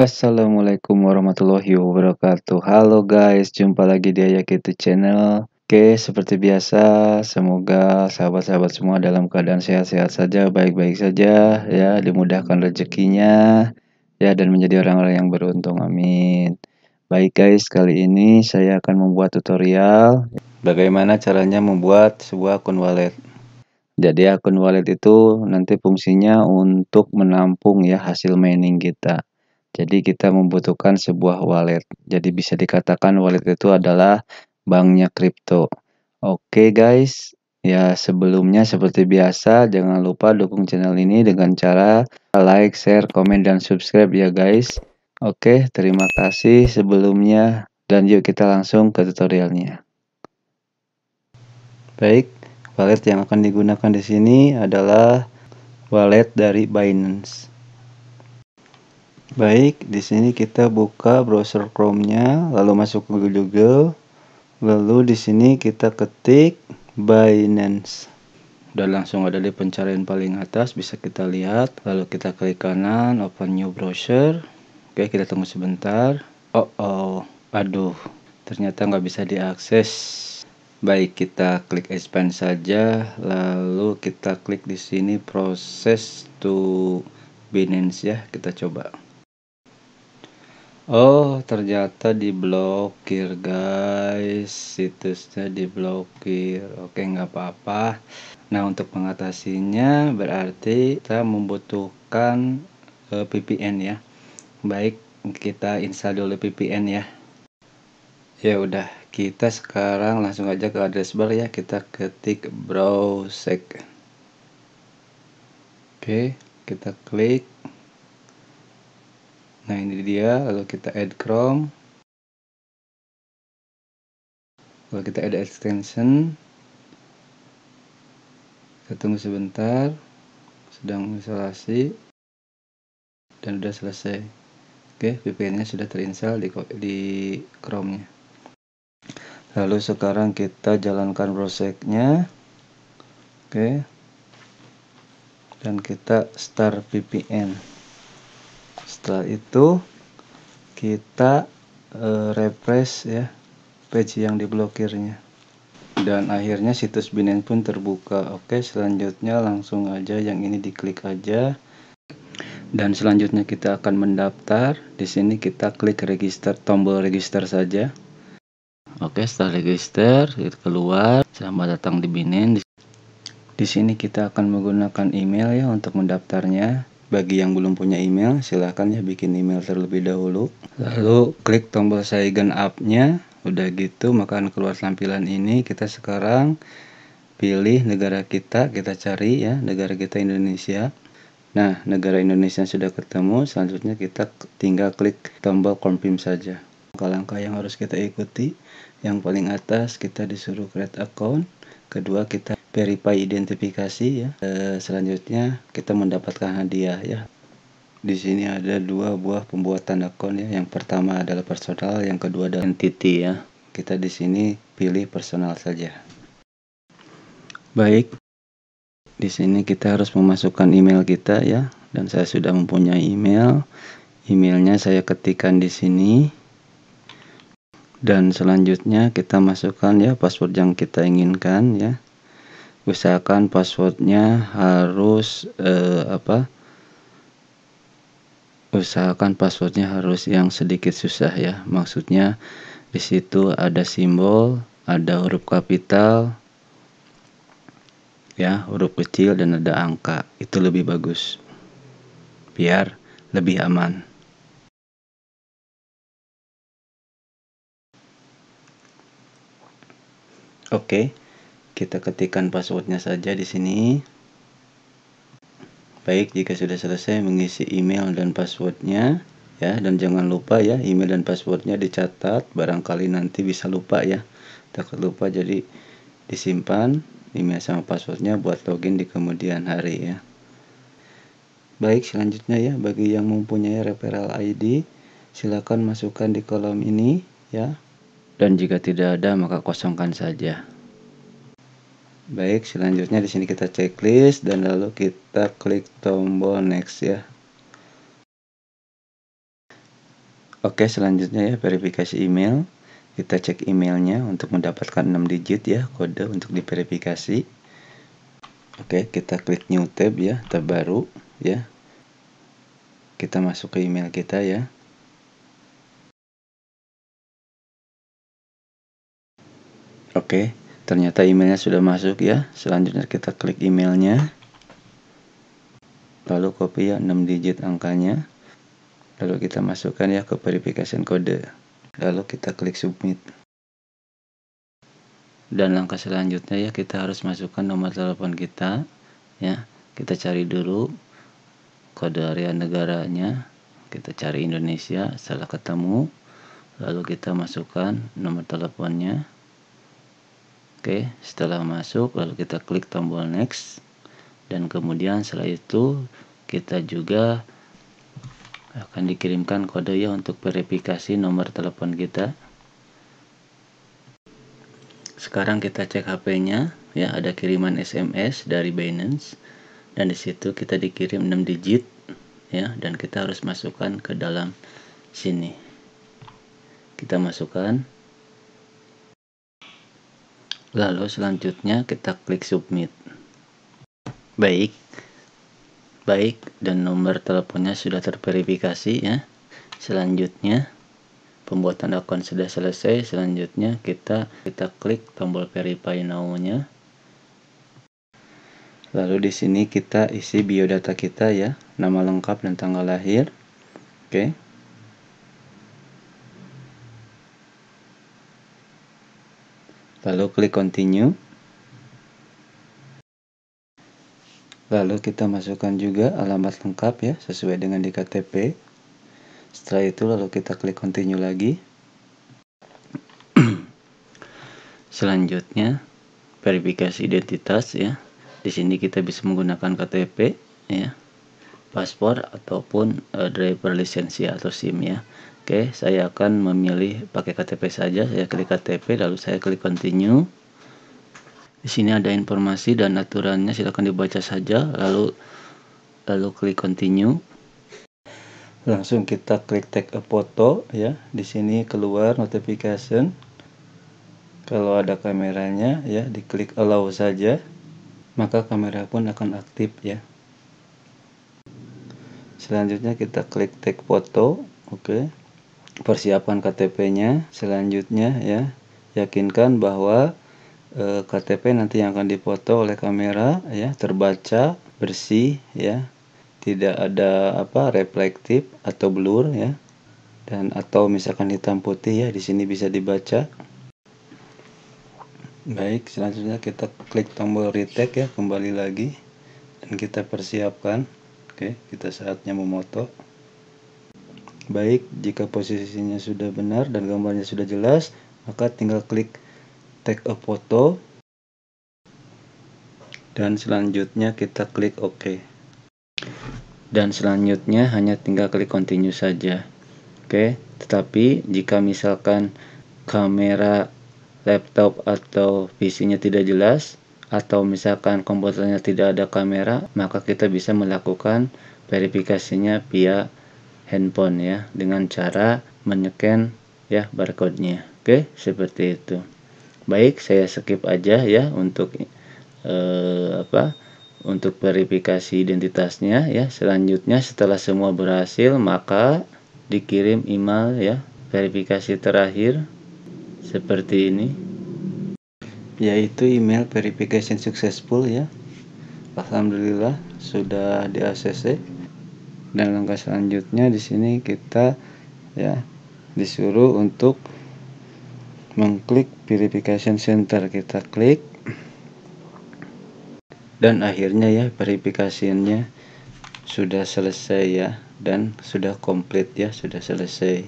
Assalamualaikum warahmatullahi wabarakatuh. Halo guys, jumpa lagi di Ayakito Channel. Oke, seperti biasa, semoga sahabat-sahabat semua dalam keadaan sehat-sehat saja, baik-baik saja ya, dimudahkan rezekinya ya dan menjadi orang-orang yang beruntung, amin. Baik guys, kali ini saya akan membuat tutorial bagaimana caranya membuat sebuah akun wallet. Jadi akun wallet itu nanti fungsinya untuk menampung ya hasil mining kita jadi kita membutuhkan sebuah wallet. Jadi bisa dikatakan wallet itu adalah banknya kripto. Oke guys, ya sebelumnya seperti biasa jangan lupa dukung channel ini dengan cara like, share, komen, dan subscribe ya guys. Oke, terima kasih sebelumnya dan yuk kita langsung ke tutorialnya. Baik, wallet yang akan digunakan di sini adalah wallet dari Binance. Baik, di sini kita buka browser Chrome-nya, lalu masuk ke Google. Lalu di sini kita ketik Binance. Udah langsung ada di pencarian paling atas, bisa kita lihat. Lalu kita klik kanan, open new browser. Oke, kita tunggu sebentar. Oh, oh, aduh, ternyata nggak bisa diakses. Baik, kita klik expand saja, lalu kita klik di sini proses to Binance ya, kita coba. Oh, ternyata diblokir guys. Situsnya diblokir. Oke, nggak apa-apa. Nah, untuk mengatasinya berarti kita membutuhkan uh, eh, VPN ya. Baik, kita install dulu VPN ya. Ya udah, kita sekarang langsung aja ke address bar ya. Kita ketik browse. Oke, kita klik nah ini dia. Lalu kita add chrome. Lalu kita add extension. Kita tunggu sebentar. Sedang instalasi. Dan sudah selesai. Oke VPN nya sudah terinstall di, di chrome nya lalu sekarang kita jalankan browser nya oke. Dan kita start VPN setelah itu kita uh, refresh ya page yang diblokirnya dan akhirnya situs Binance pun terbuka. Oke selanjutnya langsung aja yang ini diklik aja. Dan selanjutnya kita akan mendaftar. Di sini kita klik register tombol register saja. Oke setelah register kita keluar. Selamat datang di Binance. Di sini kita akan menggunakan email ya untuk mendaftarnya bagi yang belum punya email, silahkan ya bikin email terlebih dahulu. Lalu klik tombol sign up-nya. Udah gitu, maka akan keluar tampilan ini. Kita sekarang pilih negara kita, kita cari ya, negara kita Indonesia. Nah, negara Indonesia sudah ketemu, selanjutnya kita tinggal klik tombol confirm saja. Langkah-langkah yang harus kita ikuti, yang paling atas kita disuruh create account, kedua kita verify identifikasi ya. E, selanjutnya kita mendapatkan hadiah ya. Di sini ada dua buah pembuatan akun ya. Yang pertama adalah personal yang kedua adalah entity ya. Kita di sini pilih personal saja. Baik. Di sini kita harus memasukkan email kita ya. Dan saya sudah mempunyai email. Emailnya saya ketikkan di sini. Dan selanjutnya kita masukkan ya password yang kita inginkan ya usahakan passwordnya harus eh, apa? Usahakan passwordnya harus yang sedikit susah ya. Maksudnya di situ ada simbol ada huruf kapital ya huruf kecil dan ada angka. Itu lebih bagus. Biar lebih aman. Oke. okay kita ketikkan passwordnya saja di sini. Baik jika sudah selesai mengisi email dan passwordnya ya dan jangan lupa ya email dan passwordnya dicatat. Barangkali nanti bisa lupa ya. Takut lupa jadi disimpan email sama passwordnya buat login di kemudian hari ya. Baik selanjutnya ya bagi yang mempunyai referral ID silakan masukkan di kolom ini ya. Dan jika tidak ada maka kosongkan saja Baik, selanjutnya di sini kita checklist dan lalu kita klik tombol next ya. Oke selanjutnya ya verifikasi email. Kita cek emailnya untuk mendapatkan 6 digit ya kode untuk diverifikasi. Oke kita klik new tab ya tab baru ya. Kita masuk ke email kita ya. Oke ternyata emailnya sudah masuk ya. Selanjutnya kita klik emailnya. Lalu copy ya 6 digit angkanya. Lalu kita masukkan ya ke verifikasi kode. Lalu kita klik submit. Dan langkah selanjutnya ya kita harus masukkan nomor telepon kita ya. Kita cari dulu kode area negaranya. Kita cari Indonesia setelah ketemu. Lalu kita masukkan nomor teleponnya Oke, setelah masuk lalu kita klik tombol next dan kemudian setelah itu kita juga akan dikirimkan kode ya untuk verifikasi nomor telepon kita. Sekarang kita cek HP-nya ya ada kiriman SMS dari Binance dan di situ kita dikirim 6 digit ya dan kita harus masukkan ke dalam sini. Kita masukkan lalu selanjutnya kita klik submit. Baik. Baik dan nomor teleponnya sudah terverifikasi ya. Selanjutnya pembuatan akun sudah selesai. Selanjutnya kita kita klik tombol verify now nya lalu di sini kita isi biodata kita ya. Nama lengkap dan tanggal lahir. Oke lalu klik continue. Lalu kita masukkan juga alamat lengkap ya sesuai dengan di KTP setelah itu lalu kita klik continue lagi. Selanjutnya verifikasi identitas ya. Di sini kita bisa menggunakan KTP ya. Paspor ataupun uh, driver license atau SIM ya Oke, saya akan memilih pakai KTP saja. Saya klik KTP lalu saya klik continue. Di sini ada informasi dan aturannya silakan dibaca saja lalu lalu klik continue. Langsung kita klik take a photo ya. Di sini keluar notification. Kalau ada kameranya ya diklik allow saja maka kamera pun akan aktif ya. Selanjutnya kita klik take photo. Oke. Okay persiapan KTP-nya selanjutnya ya. Yakinkan bahwa e, KTP nanti yang akan dipoto oleh kamera ya terbaca bersih ya. Tidak ada apa reflektif atau blur ya. Dan atau misalkan hitam putih ya di sini bisa dibaca. Baik selanjutnya kita klik tombol retake ya kembali lagi. Dan kita persiapkan. Oke kita saatnya memoto Baik, jika posisinya sudah benar dan gambarnya sudah jelas, maka tinggal klik take a photo dan selanjutnya kita klik OK. Dan selanjutnya hanya tinggal klik continue saja. Oke, tetapi jika misalkan kamera laptop atau PC-nya tidak jelas atau misalkan komputernya tidak ada kamera, maka kita bisa melakukan verifikasinya via handphone ya dengan cara menyeken ya barcode-nya. Oke, seperti itu. Baik, saya skip aja ya untuk eh, apa? Untuk verifikasi identitasnya ya. Selanjutnya setelah semua berhasil, maka dikirim email ya verifikasi terakhir seperti ini yaitu email verification successful ya Alhamdulillah sudah di ACC dan langkah selanjutnya di sini kita ya disuruh untuk mengklik verification center. Kita klik. Dan akhirnya ya verifikasinya sudah selesai ya. Dan sudah komplit ya sudah selesai.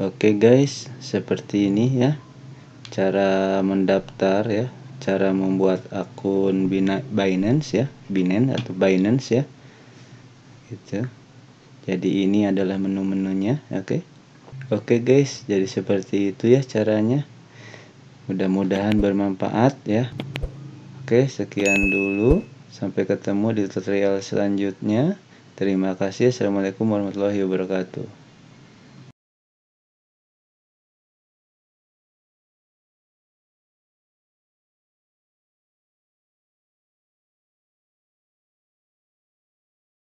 Oke guys. Seperti ini ya. Cara mendaftar ya. Cara membuat akun Binance ya. Binance atau Binance ya gitu. Jadi ini adalah menu-menunya oke? Okay? oke okay guys. Jadi seperti itu ya caranya. Mudah-mudahan bermanfaat ya. Oke okay, sekian dulu. Sampai ketemu di tutorial selanjutnya. Terima kasih. Assalamualaikum warahmatullahi wabarakatuh